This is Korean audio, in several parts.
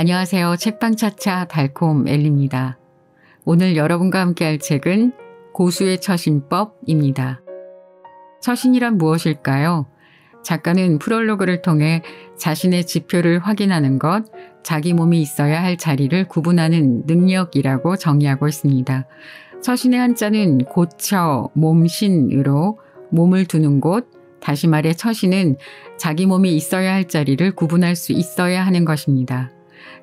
안녕하세요. 책방차차 달콤 엘리입니다. 오늘 여러분과 함께 할 책은 고수의 처신법입니다. 처신이란 무엇일까요? 작가는 프롤로그를 통해 자신의 지표를 확인하는 것, 자기 몸이 있어야 할 자리를 구분하는 능력이라고 정의하고 있습니다. 처신의 한자는 고처, 몸신으로 몸을 두는 곳, 다시 말해 처신은 자기 몸이 있어야 할 자리를 구분할 수 있어야 하는 것입니다.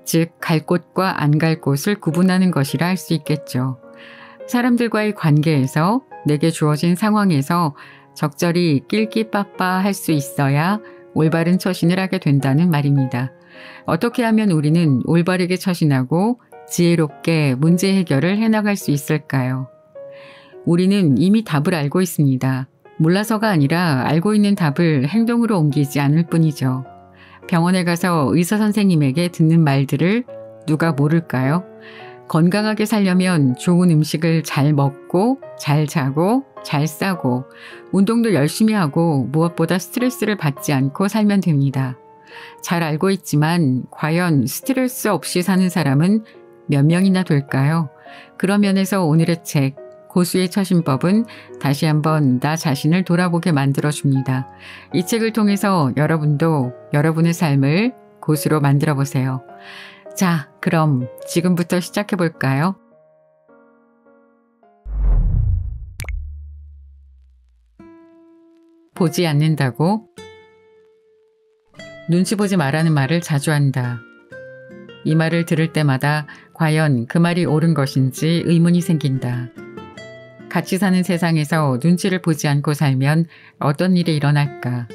즉, 갈 곳과 안 갈 곳을 구분하는 것이라 할 수 있겠죠. 사람들과의 관계에서 내게 주어진 상황에서 적절히 낄끼빠빠 할 수 있어야 올바른 처신을 하게 된다는 말입니다. 어떻게 하면 우리는 올바르게 처신하고 지혜롭게 문제 해결을 해나갈 수 있을까요? 우리는 이미 답을 알고 있습니다. 몰라서가 아니라 알고 있는 답을 행동으로 옮기지 않을 뿐이죠. 병원에 가서 의사 선생님에게 듣는 말들을 누가 모를까요? 건강하게 살려면 좋은 음식을 잘 먹고, 잘 자고, 잘 싸고, 운동도 열심히 하고, 무엇보다 스트레스를 받지 않고 살면 됩니다. 잘 알고 있지만, 과연 스트레스 없이 사는 사람은 몇 명이나 될까요? 그런 면에서 오늘의 책, 고수의 처신법은 다시 한번 나 자신을 돌아보게 만들어줍니다. 이 책을 통해서 여러분도 여러분의 삶을 고수로 만들어 보세요. 자, 그럼 지금부터 시작해 볼까요? 보지 않는다고? 눈치 보지 말라는 말을 자주 한다. 이 말을 들을 때마다 과연 그 말이 옳은 것인지 의문이 생긴다. 같이 사는 세상에서 눈치를 보지 않고 살면 어떤 일이 일어날까?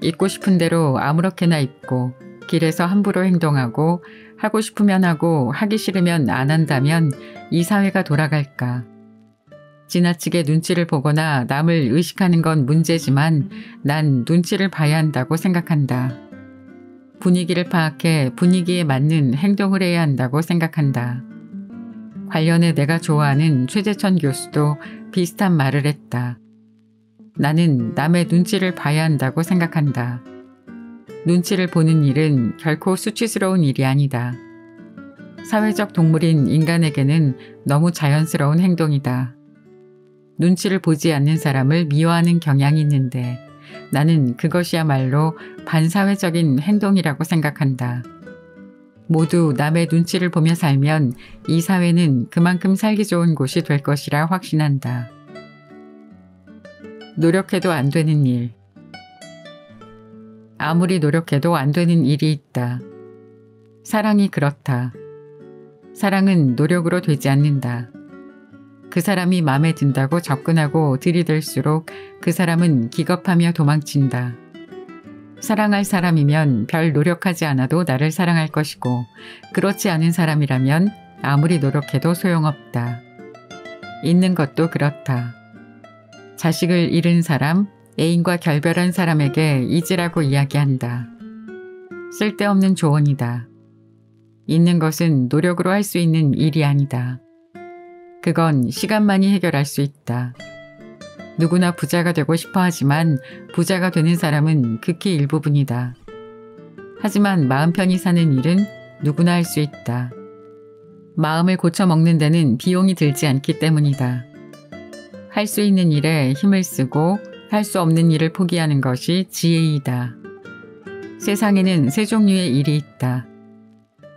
입고 싶은 대로 아무렇게나 입고 길에서 함부로 행동하고 하고 싶으면 하고 하기 싫으면 안 한다면 이 사회가 돌아갈까? 지나치게 눈치를 보거나 남을 의식하는 건 문제지만 난 눈치를 봐야 한다고 생각한다. 분위기를 파악해 분위기에 맞는 행동을 해야 한다고 생각한다. 관련해 내가 좋아하는 최재천 교수도 비슷한 말을 했다. 나는 남의 눈치를 봐야 한다고 생각한다. 눈치를 보는 일은 결코 수치스러운 일이 아니다. 사회적 동물인 인간에게는 너무 자연스러운 행동이다. 눈치를 보지 않는 사람을 미워하는 경향이 있는데 나는 그것이야말로 반사회적인 행동이라고 생각한다. 모두 남의 눈치를 보며 살면 이 사회는 그만큼 살기 좋은 곳이 될 것이라 확신한다. 노력해도 안 되는 일. 아무리 노력해도 안 되는 일이 있다. 사랑이 그렇다. 사랑은 노력으로 되지 않는다. 그 사람이 마음에 든다고 접근하고 들이댈수록 그 사람은 기겁하며 도망친다. 사랑할 사람이면 별 노력하지 않아도 나를 사랑할 것이고 그렇지 않은 사람이라면 아무리 노력해도 소용없다. 있는 것도 그렇다. 자식을 잃은 사람, 애인과 결별한 사람에게 잊으라고 이야기한다. 쓸데없는 조언이다. 있는 것은 노력으로 할 수 있는 일이 아니다. 그건 시간만이 해결할 수 있다. 누구나 부자가 되고 싶어 하지만 부자가 되는 사람은 극히 일부분이다. 하지만 마음 편히 사는 일은 누구나 할 수 있다. 마음을 고쳐먹는 데는 비용이 들지 않기 때문이다. 할 수 있는 일에 힘을 쓰고 할 수 없는 일을 포기하는 것이 지혜이다. 세상에는 세 종류의 일이 있다.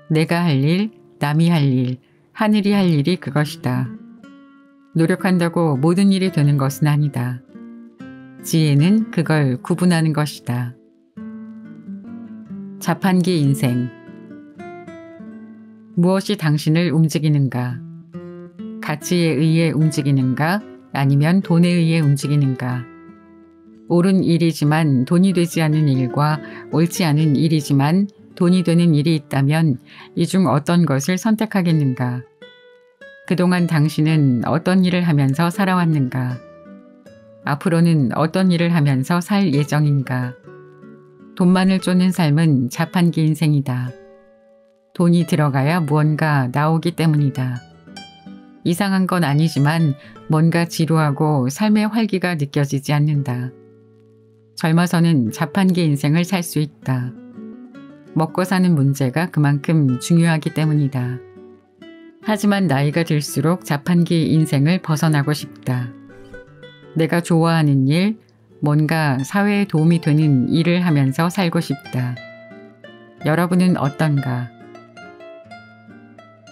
내가 할 일, 남이 할 일, 하늘이 할 일이 그것이다. 노력한다고 모든 일이 되는 것은 아니다. 지혜는 그걸 구분하는 것이다. 자판기 인생 무엇이 당신을 움직이는가? 가치에 의해 움직이는가? 아니면 돈에 의해 움직이는가? 옳은 일이지만 돈이 되지 않는 일과 옳지 않은 일이지만 돈이 되는 일이 있다면 이 중 어떤 것을 선택하겠는가? 그동안 당신은 어떤 일을 하면서 살아왔는가? 앞으로는 어떤 일을 하면서 살 예정인가? 돈만을 쫓는 삶은 자판기 인생이다. 돈이 들어가야 무언가 나오기 때문이다. 이상한 건 아니지만 뭔가 지루하고 삶의 활기가 느껴지지 않는다. 젊어서는 자판기 인생을 살 수 있다. 먹고 사는 문제가 그만큼 중요하기 때문이다. 하지만 나이가 들수록 자판기 인생을 벗어나고 싶다. 내가 좋아하는 일, 뭔가 사회에 도움이 되는 일을 하면서 살고 싶다. 여러분은 어떤가?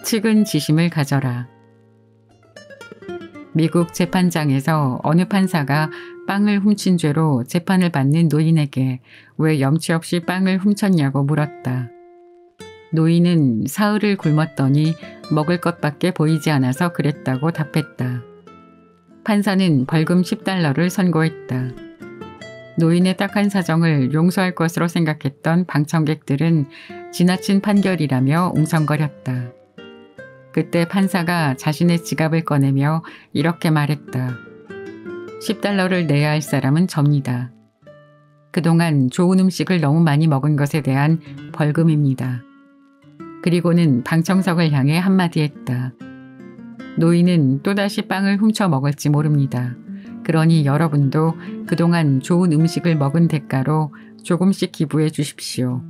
측은 지심을 가져라. 미국 재판장에서 어느 판사가 빵을 훔친 죄로 재판을 받는 노인에게 왜 염치 없이 빵을 훔쳤냐고 물었다. 노인은 사흘을 굶었더니 먹을 것밖에 보이지 않아서 그랬다고 답했다. 판사는 벌금 10달러를 선고했다. 노인의 딱한 사정을 용서할 것으로 생각했던 방청객들은 지나친 판결이라며 웅성거렸다. 그때 판사가 자신의 지갑을 꺼내며 이렇게 말했다. 10달러를 내야 할 사람은 접니다. 그동안 좋은 음식을 너무 많이 먹은 것에 대한 벌금입니다. 그리고는 방청석을 향해 한마디 했다. 노인은 또다시 빵을 훔쳐 먹을지 모릅니다. 그러니 여러분도 그동안 좋은 음식을 먹은 대가로 조금씩 기부해 주십시오.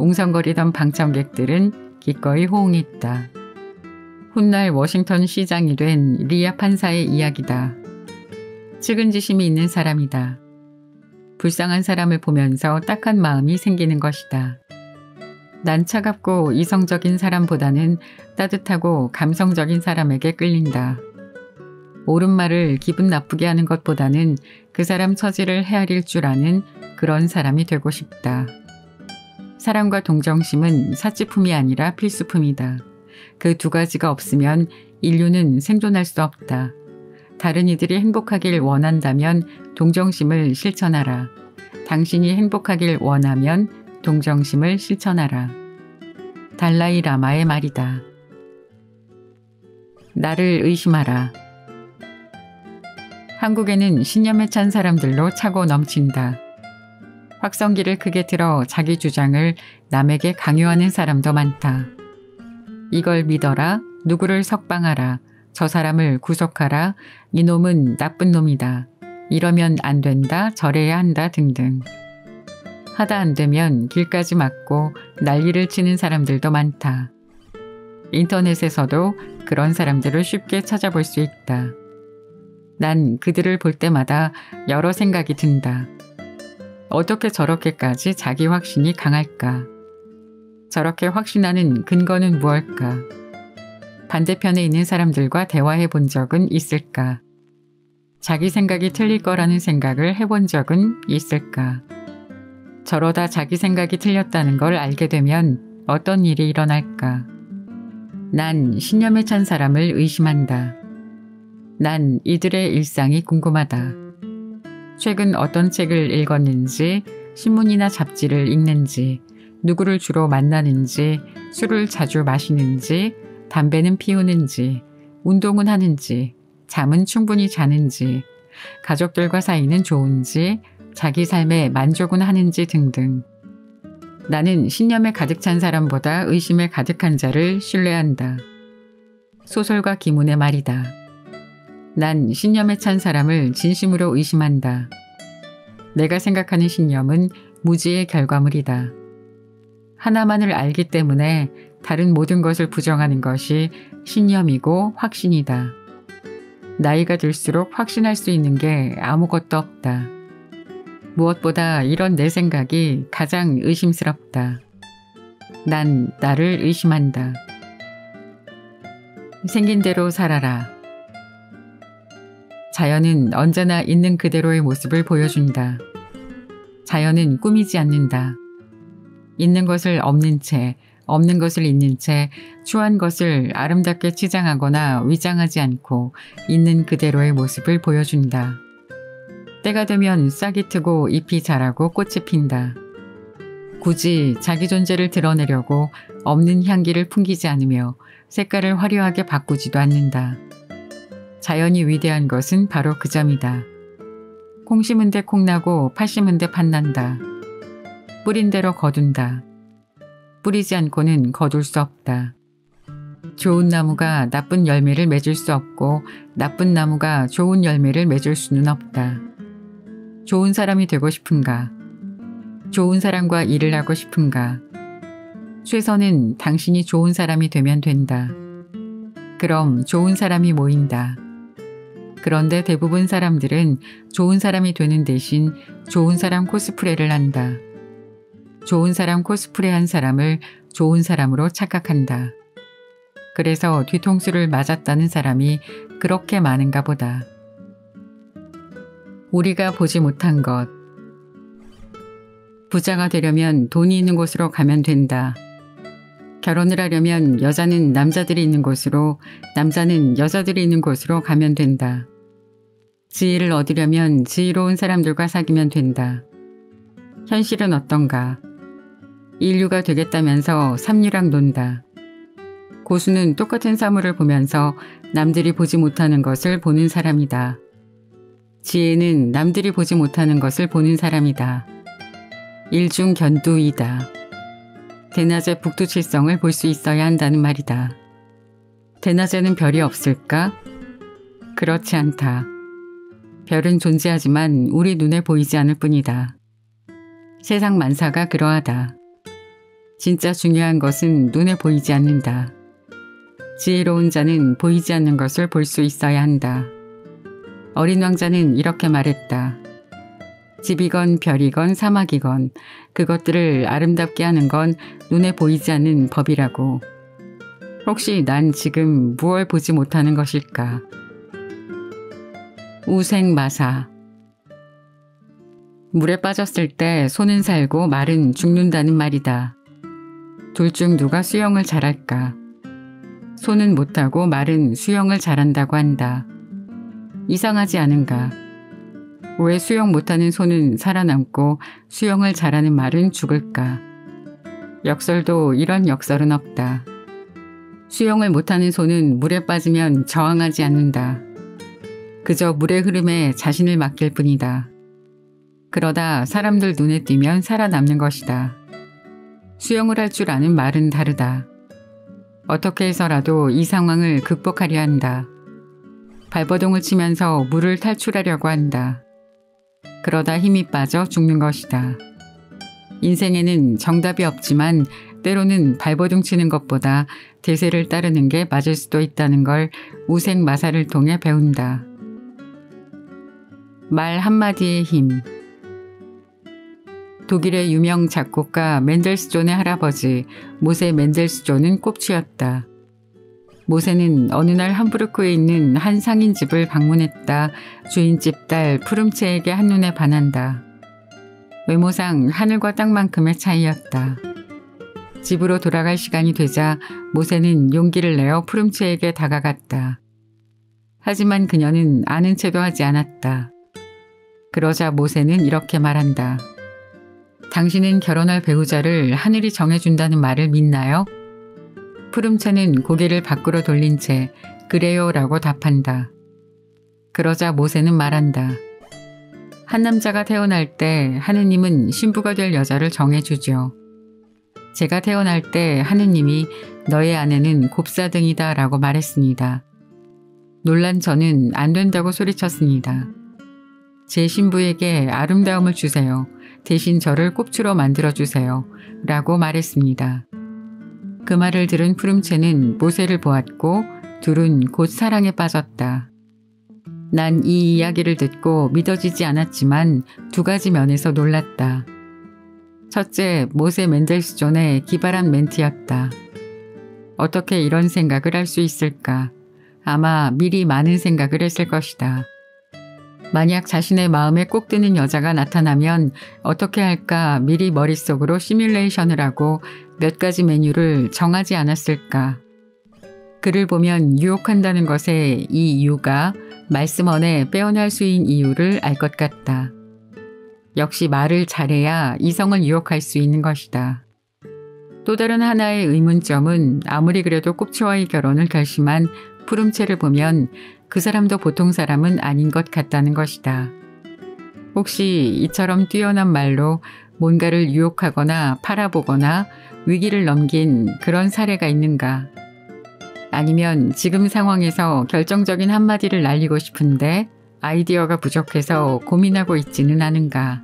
웅성거리던 방청객들은 기꺼이 호응했다. 훗날 워싱턴 시장이 된 리아 판사의 이야기다. 측은지심이 있는 사람이다. 불쌍한 사람을 보면서 딱한 마음이 생기는 것이다. 난 차갑고 이성적인 사람보다는 따뜻하고 감성적인 사람에게 끌린다. 옳은 말을 기분 나쁘게 하는 것보다는 그 사람 처지를 헤아릴 줄 아는 그런 사람이 되고 싶다. 사랑과 동정심은 사치품이 아니라 필수품이다. 그 두 가지가 없으면 인류는 생존할 수 없다. 다른 이들이 행복하길 원한다면 동정심을 실천하라. 당신이 행복하길 원하면 동정심을 실천하라. 달라이 라마의 말이다. 나를 의심하라. 한국에는 신념에 찬 사람들로 차고 넘친다. 확성기를 크게 들어 자기 주장을 남에게 강요하는 사람도 많다. 이걸 믿어라. 누구를 석방하라. 저 사람을 구속하라. 이놈은 나쁜 놈이다. 이러면 안 된다. 저래야 한다. 등등. 하다 안 되면 길까지 막고 난리를 치는 사람들도 많다. 인터넷에서도 그런 사람들을 쉽게 찾아볼 수 있다. 난 그들을 볼 때마다 여러 생각이 든다. 어떻게 저렇게까지 자기 확신이 강할까? 저렇게 확신하는 근거는 무엇일까? 반대편에 있는 사람들과 대화해 본 적은 있을까? 자기 생각이 틀릴 거라는 생각을 해본 적은 있을까? 저러다 자기 생각이 틀렸다는 걸 알게 되면 어떤 일이 일어날까? 난 신념에 찬 사람을 의심한다. 난 이들의 일상이 궁금하다. 최근 어떤 책을 읽었는지, 신문이나 잡지를 읽는지, 누구를 주로 만나는지, 술을 자주 마시는지, 담배는 피우는지, 운동은 하는지, 잠은 충분히 자는지, 가족들과 사이는 좋은지, 자기 삶에 만족은 하는지 등등. 나는 신념에 가득 찬 사람보다 의심에 가득한 자를 신뢰한다. 소설가 김훈의 말이다. 난 신념에 찬 사람을 진심으로 의심한다. 내가 생각하는 신념은 무지의 결과물이다. 하나만을 알기 때문에 다른 모든 것을 부정하는 것이 신념이고 확신이다. 나이가 들수록 확신할 수 있는 게 아무것도 없다. 무엇보다 이런 내 생각이 가장 의심스럽다. 난 나를 의심한다. 생긴 대로 살아라. 자연은 언제나 있는 그대로의 모습을 보여준다. 자연은 꾸미지 않는다. 있는 것을 없는 채, 없는 것을 있는 채 추한 것을 아름답게 치장하거나 위장하지 않고 있는 그대로의 모습을 보여준다. 때가 되면 싹이 트고 잎이 자라고 꽃이 핀다. 굳이 자기 존재를 드러내려고 없는 향기를 풍기지 않으며 색깔을 화려하게 바꾸지도 않는다. 자연이 위대한 것은 바로 그 점이다. 콩 심은 데 콩나고 팥 심은 데 팥난다. 뿌린 대로 거둔다. 뿌리지 않고는 거둘 수 없다. 좋은 나무가 나쁜 열매를 맺을 수 없고 나쁜 나무가 좋은 열매를 맺을 수는 없다. 좋은 사람이 되고 싶은가? 좋은 사람과 일을 하고 싶은가? 최선은 당신이 좋은 사람이 되면 된다. 그럼 좋은 사람이 모인다. 그런데 대부분 사람들은 좋은 사람이 되는 대신 좋은 사람 코스프레를 한다. 좋은 사람 코스프레 한 사람을 좋은 사람으로 착각한다. 그래서 뒤통수를 맞았다는 사람이 그렇게 많은가 보다. 우리가 보지 못한 것. 부자가 되려면 돈이 있는 곳으로 가면 된다. 결혼을 하려면 여자는 남자들이 있는 곳으로, 남자는 여자들이 있는 곳으로 가면 된다. 지혜를 얻으려면 지혜로운 사람들과 사귀면 된다. 현실은 어떤가? 인류가 되겠다면서 삼류랑 논다. 고수는 똑같은 사물을 보면서 남들이 보지 못하는 것을 보는 사람이다. 지혜는 남들이 보지 못하는 것을 보는 사람이다. 일중 견두이다. 대낮에 북두칠성을 볼 수 있어야 한다는 말이다. 대낮에는 별이 없을까? 그렇지 않다. 별은 존재하지만 우리 눈에 보이지 않을 뿐이다. 세상 만사가 그러하다. 진짜 중요한 것은 눈에 보이지 않는다. 지혜로운 자는 보이지 않는 것을 볼 수 있어야 한다. 어린 왕자는 이렇게 말했다. 집이건 별이건 사막이건 그것들을 아름답게 하는 건 눈에 보이지 않는 법이라고. 혹시 난 지금 무얼 보지 못하는 것일까? 우생마사 물에 빠졌을 때 손은 살고 말은 죽는다는 말이다. 둘 중 누가 수영을 잘할까? 손은 못하고 말은 수영을 잘한다고 한다. 이상하지 않은가? 왜 수영 못하는 손은 살아남고 수영을 잘하는 말은 죽을까? 역설도 이런 역설은 없다. 수영을 못하는 손은 물에 빠지면 저항하지 않는다. 그저 물의 흐름에 자신을 맡길 뿐이다. 그러다 사람들 눈에 띄면 살아남는 것이다. 수영을 할 줄 아는 말은 다르다. 어떻게 해서라도 이 상황을 극복하려 한다. 발버둥을 치면서 물을 탈출하려고 한다. 그러다 힘이 빠져 죽는 것이다. 인생에는 정답이 없지만 때로는 발버둥 치는 것보다 대세를 따르는 게 맞을 수도 있다는 걸 우생 마사를 통해 배운다. 말 한마디의 힘. 독일의 유명 작곡가 맨델스존의 할아버지 모세 맨델스존은 꼽추였다. 모세는 어느 날 함부르크에 있는 한 상인 집을 방문했다. 주인집 딸 푸름체에게 한눈에 반한다. 외모상 하늘과 땅만큼의 차이였다. 집으로 돌아갈 시간이 되자 모세는 용기를 내어 푸름체에게 다가갔다. 하지만 그녀는 아는 채도 하지 않았다. 그러자 모세는 이렇게 말한다. 당신은 결혼할 배우자를 하늘이 정해준다는 말을 믿나요? 푸름체는 고개를 밖으로 돌린 채 그래요 라고 답한다. 그러자 모세는 말한다. 한 남자가 태어날 때 하느님은 신부가 될 여자를 정해주죠. 제가 태어날 때 하느님이 너의 아내는 곱사등이다 라고 말했습니다. 놀란 저는 안 된다고 소리쳤습니다. 제 신부에게 아름다움을 주세요. 대신 저를 꼽추로 만들어주세요. 라고 말했습니다. 그 말을 들은 푸름체는 모세를 보았고 둘은 곧 사랑에 빠졌다. 난 이 이야기를 듣고 믿어지지 않았지만 두 가지 면에서 놀랐다. 첫째, 모세 맨델스존의 기발한 멘트였다. 어떻게 이런 생각을 할 수 있을까? 아마 미리 많은 생각을 했을 것이다. 만약 자신의 마음에 꼭 드는 여자가 나타나면 어떻게 할까 미리 머릿속으로 시뮬레이션을 하고 몇 가지 메뉴를 정하지 않았을까. 글을 보면 유혹한다는 것의 이 이유가 말씀 안에 빼어날 수인 이유를 알 것 같다. 역시 말을 잘해야 이성을 유혹할 수 있는 것이다. 또 다른 하나의 의문점은 아무리 그래도 꼽치와의 결혼을 결심한 푸름체를 보면 그 사람도 보통 사람은 아닌 것 같다는 것이다. 혹시 이처럼 뛰어난 말로 뭔가를 유혹하거나 팔아보거나 위기를 넘긴 그런 사례가 있는가? 아니면 지금 상황에서 결정적인 한마디를 날리고 싶은데 아이디어가 부족해서 고민하고 있지는 않은가?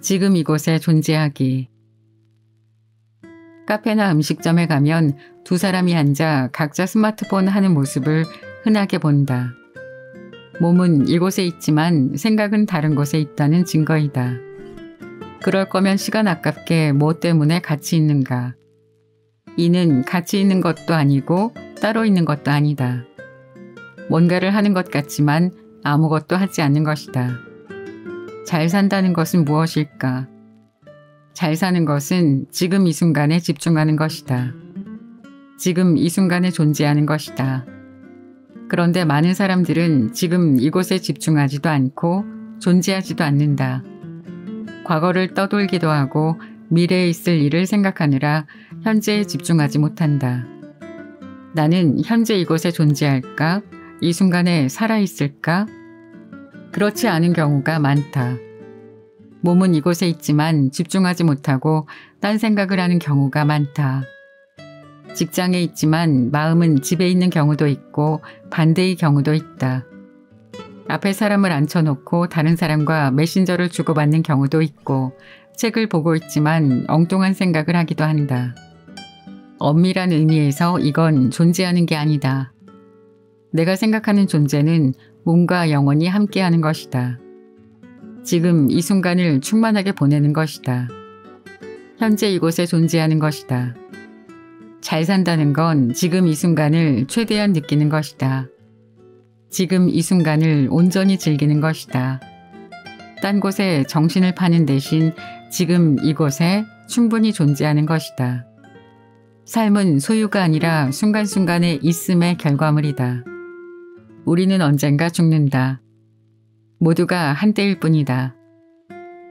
지금 이곳에 존재하기. 카페나 음식점에 가면 두 사람이 앉아 각자 스마트폰 하는 모습을 흔하게 본다. 몸은 이곳에 있지만 생각은 다른 곳에 있다는 증거이다. 그럴 거면 시간 아깝게 뭐 때문에 같이 있는가. 이는 같이 있는 것도 아니고 따로 있는 것도 아니다. 뭔가를 하는 것 같지만 아무것도 하지 않는 것이다. 잘 산다는 것은 무엇일까? 잘 사는 것은 지금 이 순간에 집중하는 것이다. 지금 이 순간에 존재하는 것이다. 그런데 많은 사람들은 지금 이곳에 집중하지도 않고 존재하지도 않는다. 과거를 떠돌기도 하고 미래에 있을 일을 생각하느라 현재에 집중하지 못한다. 나는 현재 이곳에 존재할까? 이 순간에 살아있을까? 그렇지 않은 경우가 많다. 몸은 이곳에 있지만 집중하지 못하고 딴 생각을 하는 경우가 많다. 직장에 있지만 마음은 집에 있는 경우도 있고 반대의 경우도 있다. 앞에 사람을 앉혀놓고 다른 사람과 메신저를 주고받는 경우도 있고 책을 보고 있지만 엉뚱한 생각을 하기도 한다. 엄밀한 의미에서 이건 존재하는 게 아니다. 내가 생각하는 존재는 몸과 영혼이 함께하는 것이다. 지금 이 순간을 충만하게 보내는 것이다. 현재 이곳에 존재하는 것이다. 잘 산다는 건 지금 이 순간을 최대한 느끼는 것이다. 지금 이 순간을 온전히 즐기는 것이다. 딴 곳에 정신을 파는 대신 지금 이곳에 충분히 존재하는 것이다. 삶은 소유가 아니라 순간순간의 있음의 결과물이다. 우리는 언젠가 죽는다. 모두가 한때일 뿐이다.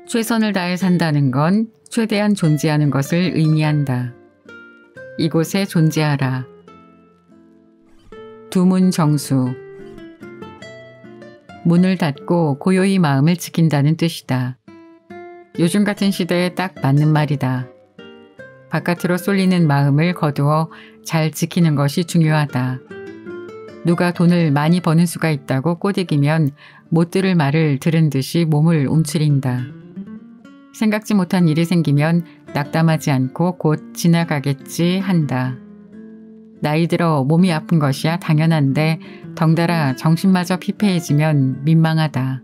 최선을 다해 산다는 건 최대한 존재하는 것을 의미한다. 이곳에 존재하라. 두문 정수 문을 닫고 고요히 마음을 지킨다는 뜻이다. 요즘 같은 시대에 딱 맞는 말이다. 바깥으로 쏠리는 마음을 거두어 잘 지키는 것이 중요하다. 누가 돈을 많이 버는 수가 있다고 꼬드기면 못 들을 말을 들은 듯이 몸을 움츠린다. 생각지 못한 일이 생기면 낙담하지 않고 곧 지나가겠지 한다. 나이 들어 몸이 아픈 것이야 당연한데 덩달아 정신마저 피폐해지면 민망하다.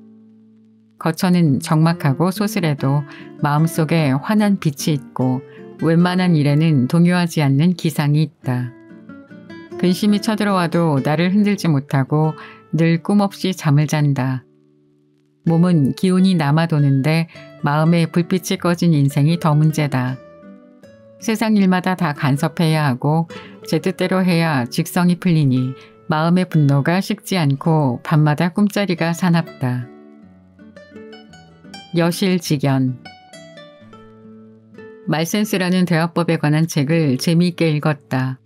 거처는 적막하고 소슬해도 마음속에 환한 빛이 있고 웬만한 일에는 동요하지 않는 기상이 있다. 근심이 쳐들어와도 나를 흔들지 못하고 늘 꿈없이 잠을 잔다. 몸은 기운이 남아 도는데 마음에 불빛이 꺼진 인생이 더 문제다. 세상 일마다 다 간섭해야 하고 제 뜻대로 해야 직성이 풀리니 마음의 분노가 식지 않고 밤마다 꿈자리가 사납다. 여실직연 말센스라는 대화법에 관한 책을 재미있게 읽었다.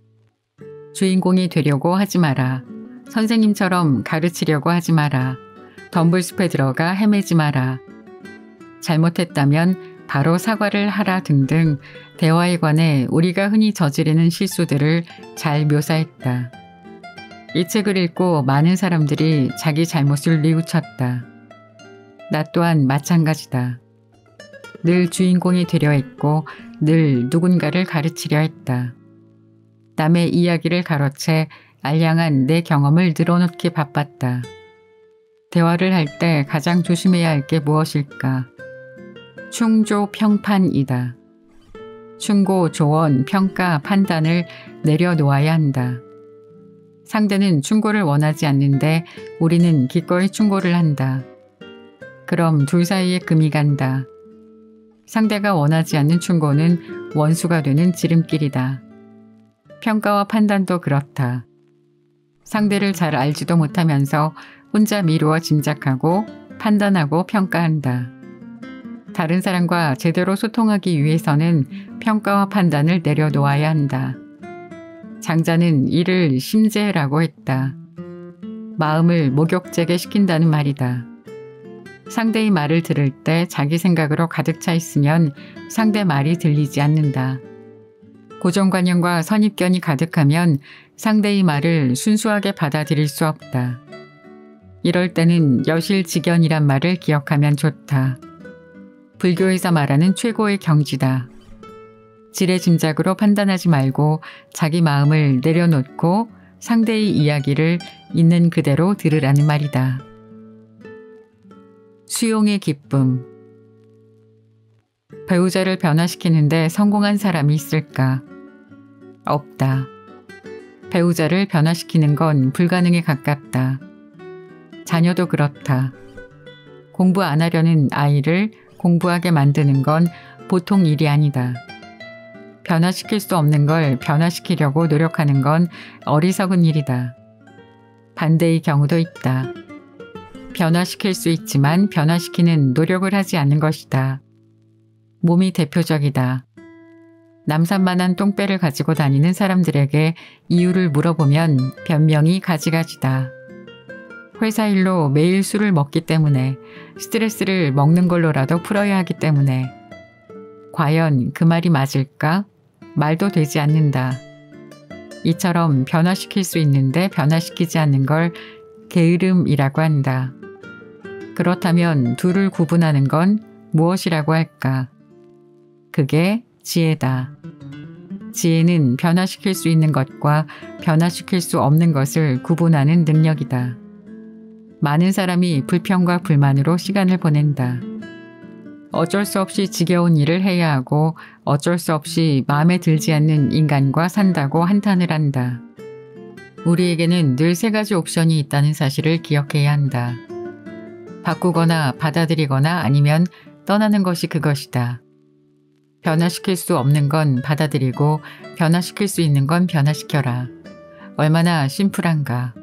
주인공이 되려고 하지 마라. 선생님처럼 가르치려고 하지 마라. 덤블숲에 들어가 헤매지 마라. 잘못했다면 바로 사과를 하라 등등 대화에 관해 우리가 흔히 저지르는 실수들을 잘 묘사했다. 이 책을 읽고 많은 사람들이 자기 잘못을 뉘우쳤다. 나 또한 마찬가지다. 늘 주인공이 되려 했고 늘 누군가를 가르치려 했다. 남의 이야기를 가로채 알량한 내 경험을 늘어놓기 바빴다. 대화를 할 때 가장 조심해야 할 게 무엇일까? 충조 평판이다. 충고, 조언, 평가, 판단을 내려놓아야 한다. 상대는 충고를 원하지 않는데 우리는 기꺼이 충고를 한다. 그럼 둘 사이에 금이 간다. 상대가 원하지 않는 충고는 원수가 되는 지름길이다. 평가와 판단도 그렇다. 상대를 잘 알지도 못하면서 혼자 미루어 짐작하고 판단하고 평가한다. 다른 사람과 제대로 소통하기 위해서는 평가와 판단을 내려놓아야 한다. 장자는 이를 심재라고 했다. 마음을 목욕제게 시킨다는 말이다. 상대의 말을 들을 때 자기 생각으로 가득 차 있으면 상대 말이 들리지 않는다. 고정관념과 선입견이 가득하면 상대의 말을 순수하게 받아들일 수 없다. 이럴 때는 여실직연이란 말을 기억하면 좋다. 불교에서 말하는 최고의 경지다. 지레 짐작으로 판단하지 말고 자기 마음을 내려놓고 상대의 이야기를 있는 그대로 들으라는 말이다. 수용의 기쁨. 배우자를 변화시키는데 성공한 사람이 있을까? 없다. 배우자를 변화시키는 건 불가능에 가깝다. 자녀도 그렇다. 공부 안 하려는 아이를 공부하게 만드는 건 보통 일이 아니다. 변화시킬 수 없는 걸 변화시키려고 노력하는 건 어리석은 일이다. 반대의 경우도 있다. 변화시킬 수 있지만 변화시키는 노력을 하지 않는 것이다. 몸이 대표적이다. 남산만한 똥배를 가지고 다니는 사람들에게 이유를 물어보면 변명이 가지가지다. 회사 일로 매일 술을 먹기 때문에 스트레스를 먹는 걸로라도 풀어야 하기 때문에 과연 그 말이 맞을까? 말도 되지 않는다. 이처럼 변화시킬 수 있는데 변화시키지 않는 걸 게으름이라고 한다. 그렇다면 둘을 구분하는 건 무엇이라고 할까? 그게 지혜다. 지혜는 변화시킬 수 있는 것과 변화시킬 수 없는 것을 구분하는 능력이다. 많은 사람이 불평과 불만으로 시간을 보낸다. 어쩔 수 없이 지겨운 일을 해야 하고 어쩔 수 없이 마음에 들지 않는 인간과 산다고 한탄을 한다. 우리에게는 늘 세 가지 옵션이 있다는 사실을 기억해야 한다. 바꾸거나 받아들이거나 아니면 떠나는 것이 그것이다. 변화시킬 수 없는 건 받아들이고 변화시킬 수 있는 건 변화시켜라. 얼마나 심플한가.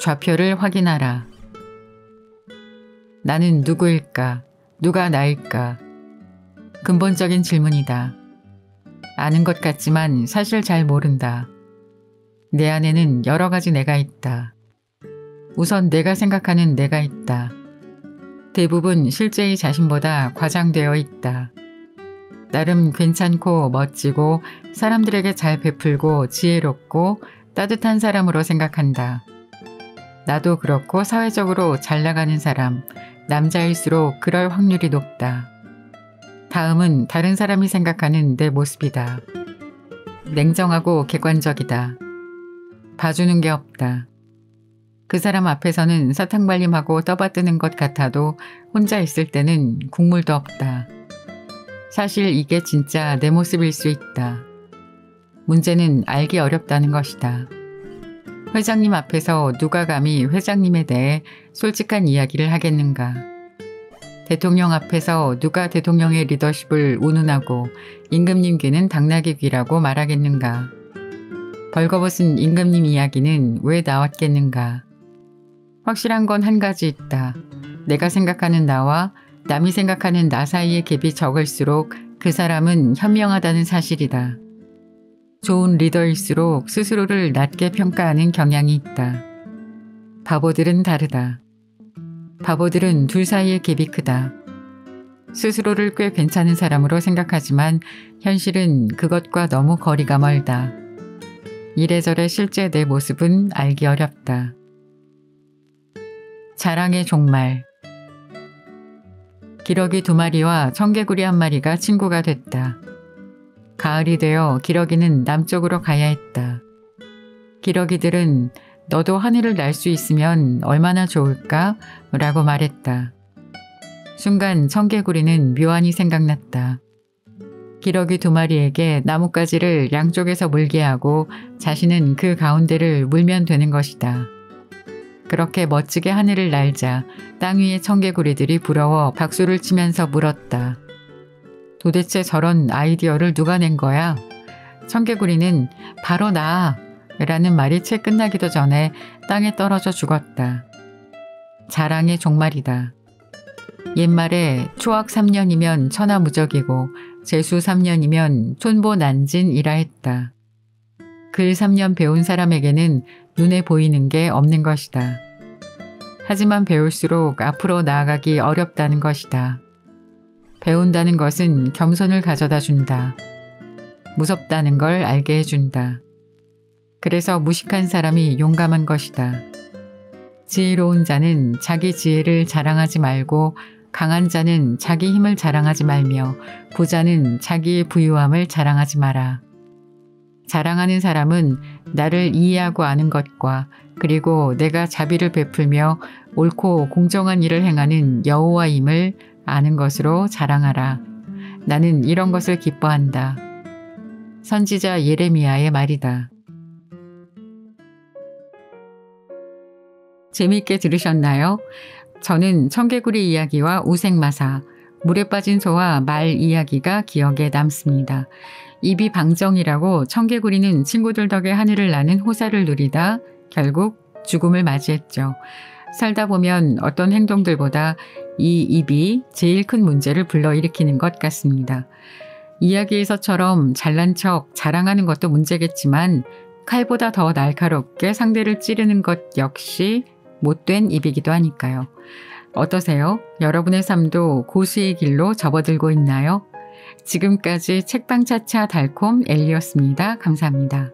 좌표를 확인하라. 나는 누구일까? 누가 나일까? 근본적인 질문이다. 아는 것 같지만 사실 잘 모른다. 내 안에는 여러 가지 내가 있다. 우선 내가 생각하는 내가 있다. 대부분 실제의 자신보다 과장되어 있다. 나름 괜찮고 멋지고 사람들에게 잘 베풀고 지혜롭고 따뜻한 사람으로 생각한다. 나도 그렇고 사회적으로 잘 나가는 사람, 남자일수록 그럴 확률이 높다. 다음은 다른 사람이 생각하는 내 모습이다. 냉정하고 객관적이다. 봐주는 게 없다. 그 사람 앞에서는 사탕발림하고 떠받드는 것 같아도 혼자 있을 때는 국물도 없다. 사실 이게 진짜 내 모습일 수 있다. 문제는 알기 어렵다는 것이다. 회장님 앞에서 누가 감히 회장님에 대해 솔직한 이야기를 하겠는가. 대통령 앞에서 누가 대통령의 리더십을 운운하고 임금님 귀는 당나귀 귀라고 말하겠는가. 벌거벗은 임금님 이야기는 왜 나왔겠는가. 확실한 건 한 가지 있다. 내가 생각하는 나와 남이 생각하는 나 사이의 갭이 적을수록 그 사람은 현명하다는 사실이다. 좋은 리더일수록 스스로를 낮게 평가하는 경향이 있다. 바보들은 다르다. 바보들은 둘 사이의 갭이 크다. 스스로를 꽤 괜찮은 사람으로 생각하지만 현실은 그것과 너무 거리가 멀다. 이래저래 실제 내 모습은 알기 어렵다. 자랑의 종말 기러기 두 마리와 청개구리 한 마리가 친구가 됐다. 가을이 되어 기러기는 남쪽으로 가야 했다. 기러기들은 너도 하늘을 날 수 있으면 얼마나 좋을까? 라고 말했다. 순간 청개구리는 묘안이 생각났다. 기러기 두 마리에게 나뭇가지를 양쪽에서 물게 하고 자신은 그 가운데를 물면 되는 것이다. 그렇게 멋지게 하늘을 날자 땅 위의 청개구리들이 부러워 박수를 치면서 물었다. 도대체 저런 아이디어를 누가 낸 거야? 청개구리는 바로 나! 라는 말이 채 끝나기도 전에 땅에 떨어져 죽었다. 자랑의 종말이다. 옛말에 초학 3년이면 천하무적이고 재수 3년이면 촌보 난진이라 했다. 글 3년 배운 사람에게는 눈에 보이는 게 없는 것이다. 하지만 배울수록 앞으로 나아가기 어렵다는 것이다. 배운다는 것은 겸손을 가져다 준다. 무섭다는 걸 알게 해준다. 그래서 무식한 사람이 용감한 것이다. 지혜로운 자는 자기 지혜를 자랑하지 말고 강한 자는 자기 힘을 자랑하지 말며 부자는 자기의 부유함을 자랑하지 마라. 자랑하는 사람은 나를 이해하고 아는 것과 그리고 내가 자비를 베풀며 옳고 공정한 일을 행하는 여호와임을 아는 것으로 자랑하라. 나는 이런 것을 기뻐한다. 선지자 예레미야의 말이다. 재미있게 들으셨나요? 저는 청개구리 이야기와 우생마사, 물에 빠진 소와 말 이야기가 기억에 남습니다. 입이 방정이라고 청개구리는 친구들 덕에 하늘을 나는 호사를 누리다 결국 죽음을 맞이했죠. 살다 보면 어떤 행동들보다 이 입이 제일 큰 문제를 불러일으키는 것 같습니다. 이야기에서처럼 잘난 척 자랑하는 것도 문제겠지만 칼보다 더 날카롭게 상대를 찌르는 것 역시 못된 입이기도 하니까요. 어떠세요? 여러분의 삶도 고수의 길로 접어들고 있나요? 지금까지 책방차차 달콤 엘리였습니다. 감사합니다.